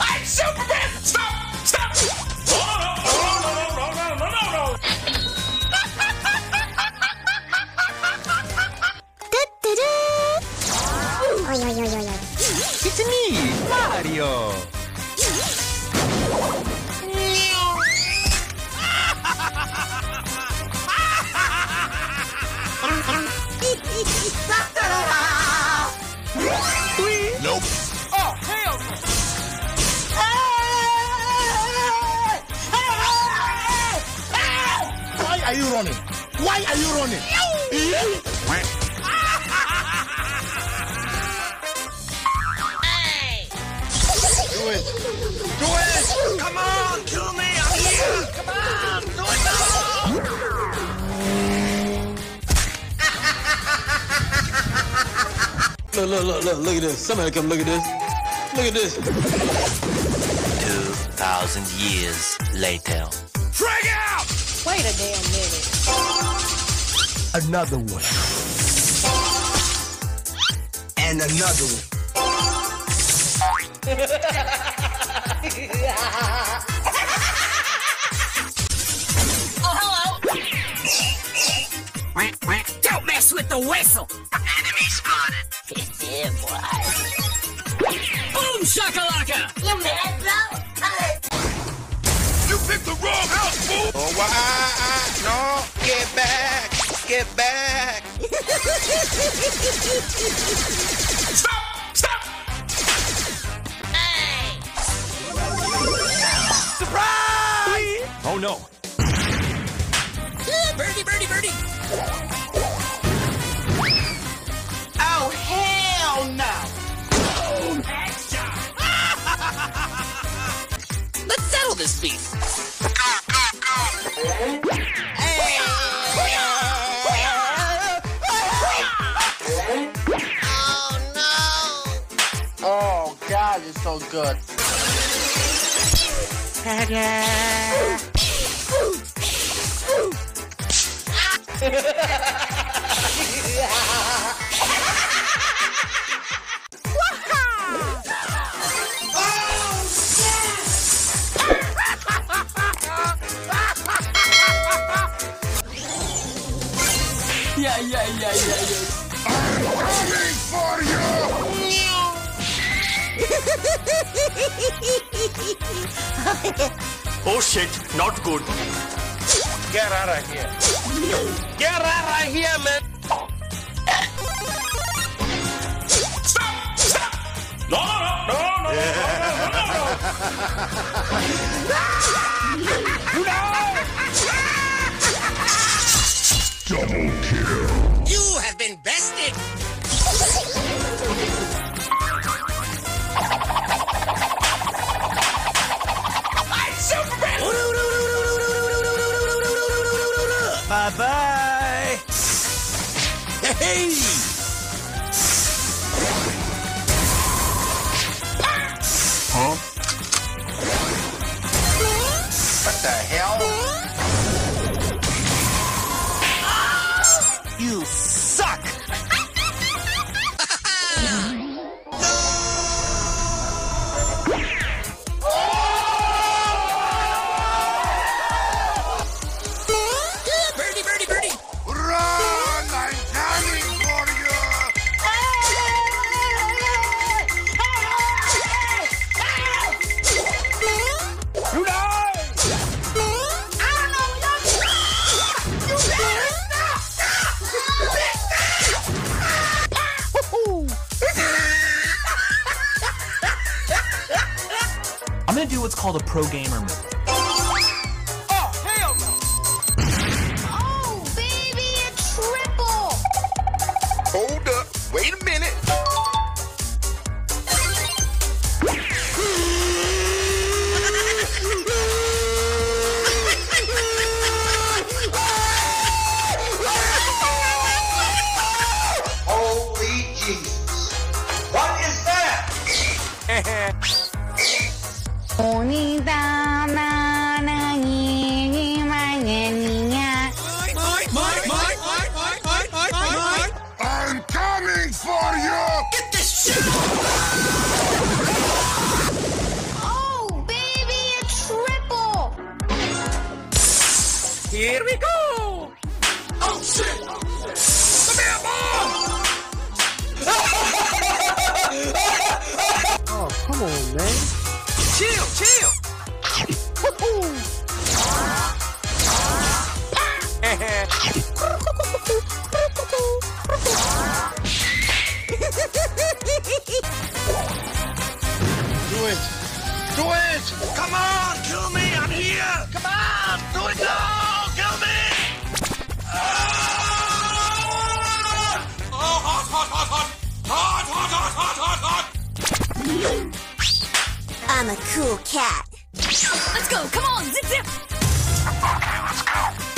I'm Superman! Are you running? Why are you running? Do it. Do it. Come on, kill me. I'm here. Come on, do it now. Look, look, look, look, look at this. Somebody come look at this. Look at this. 2,000 years later. Frag out! Wait a damn minute. Another one. And another one. Oh, hello. Don't mess with the whistle. Enemy spotted. yeah, boy. Boom shakalaka. You mad, bro? You picked the wrong house, fool! Oh, why? Get back. Stop! Stop! Hey! Surprise! Oh no. Uh, birdie, birdie, birdie. Oh, hell no. Oh, action. Let's settle this beef. Go, go, go. God, you're so good. Yeah, yeah, yeah, yeah, yeah. Oh shit, not good. Get out of here. Get out of here, man. Stop! Stop! No, no, no, no, no, no, no, no, Bye-bye. Hey! Huh? What the hell? Do what's called a pro gamer move. Oh, hell no. Oh, baby, a triple. Hold up. Wait a minute. Holy Jesus! What is that? Bonita nana y maña niña. I'm coming for you! Get the shit Oh, baby, a triple! Here we go! Oh, shit! Come here, Mom! oh, come on, man. Chill, chill. do it. Do it. Come on, kill me. I'm here. Come on, do it now. Zip zip. Wow, wow, wow, it's very nice. Are you kidding me?